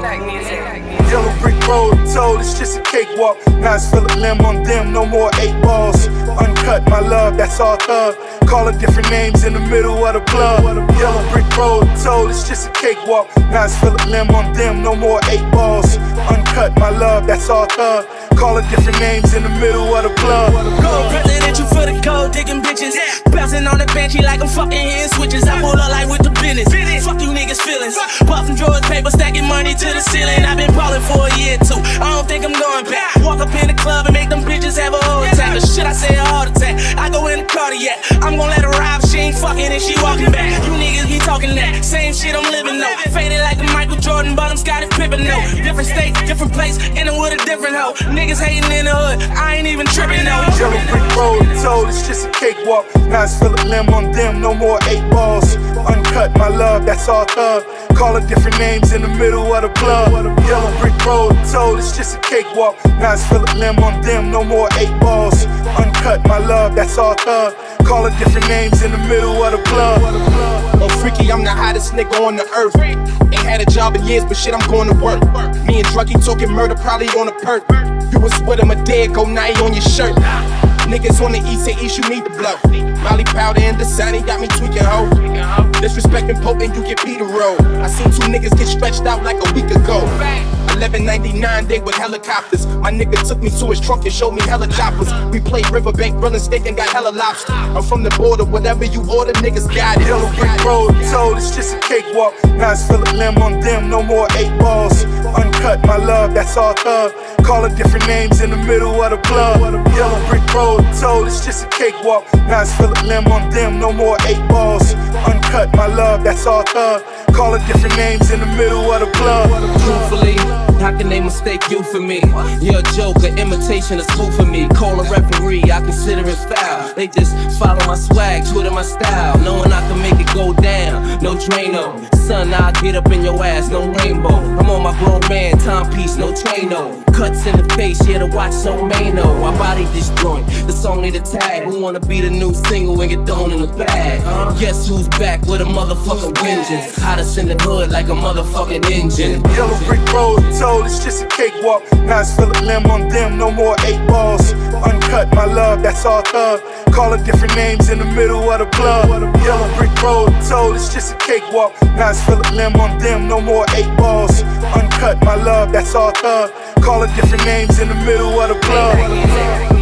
Maybach music. Yellow brick road, told it's just a cakewalk. Now it's Phillip Lim on them, no more eight balls. Uncut, my love, that's all thug. Call it different names in the middle of the club. Yellow brick road, told it's just a cakewalk. Now it's Phillip Lim on them, no more eight balls. Uncut, my love, that's all thug. Call it different names in the middle of the club. Gold presidential for the gold digging bitches. Bouncing on the benchy like I'm fucking hitting switches. I pull up like with the money to the ceiling. I've been ballin' for a year too. I don't think I'm going back. Walk up in the club and make them bitches have a heart attack. Or should I say a heart attack? I go in the cardiac. I'm gonna let her ride. She ain't fucking and she walking back. You niggas be talking that same shit I'm living though. Faded like a Michael Jordan, but I'm Scottie Pippen though. Different state, different place, and I'm with a different hoe. Niggas hating in the hood. I ain't even tripping though. Yellow brick road, told it's just a cakewalk. Now it's Phillip Lim on them, no more eight balls. Uncut, my love, that's all thug. Call it different names in the middle of the club. Yellow brick road, told it's just a cakewalk. Now it's Phillip Lim on them, no more eight balls. Uncut, my love, that's all thug. Call it different names in the middle of the club. On freaky, I'm the hottest nigga on the earth. Ain't had a job in years, but shit, I'm going to work. Me and Druggy talking murder, probably on a perk. You was with him a day ago, now he on your shirt. Niggas on the east say east, you need to blow. Molly powder and the sunny got me tweaking ho. Disrespecting Pope and you get Peter roll. I seen two niggas get stretched out like a week ago. 1199 they with helicopters. My nigga took me to his trunk and showed me helicopters. We played Riverbank, grilling steak and got hella lobster. I'm from the border, whatever you order, niggas got it. Yellow brick road, told it's just a cakewalk. Now it's Phillip Lim on them, no more eight balls. Uncut, my love, that's all thug. Call it different names in the middle of the club. Yellow brick road, told it's just a cakewalk. Now it's Phillip Lim on them, no more eight balls. Uncut, my love, that's all thug. Call it different names in the middle of the club. Truthfully, how can they mistake you for me? You're a joke, an imitation is cool for me. Call a referee, I consider it foul. They just follow my swag, Twitter my style, knowing I can make it go down. No Drano, son, I'll get up in your ass, no rainbow. I'm on my grown man, timepiece, no Trano. Cuts in the face, yeah, the watch so Mano. I body this joint, the song need a tag. Who wanna be the new single and get thrown in the bag? Guess who's back with a motherfucking vengeance? Hottest in the hood like a motherfucking engine. Yellow brick road, told it's just a cakewalk. Now it's Phillip Lim on them, no more eight balls. Uncut, my love, that's all thug. Call it different names in the middle of the club. Yellow brick road, told it's just a cakewalk. Now it's Phillip Lim on them, no more eight balls. Uncut, my love, that's all thug. Call it different names in the middle of the club.